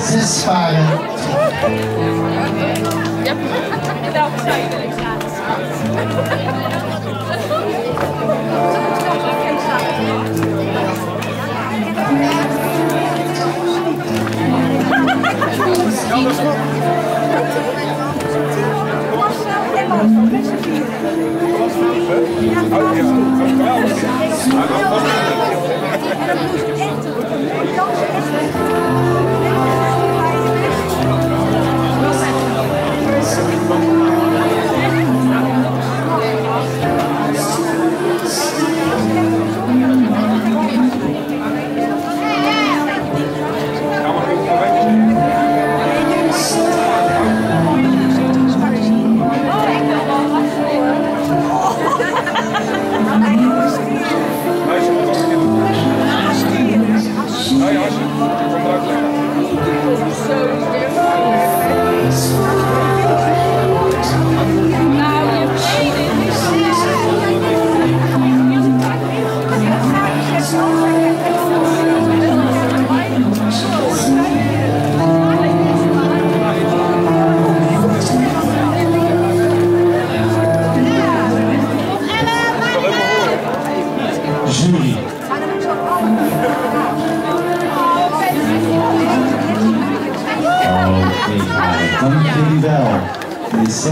Zes paren. Welke zou je Jury. Jullie wel. Dit is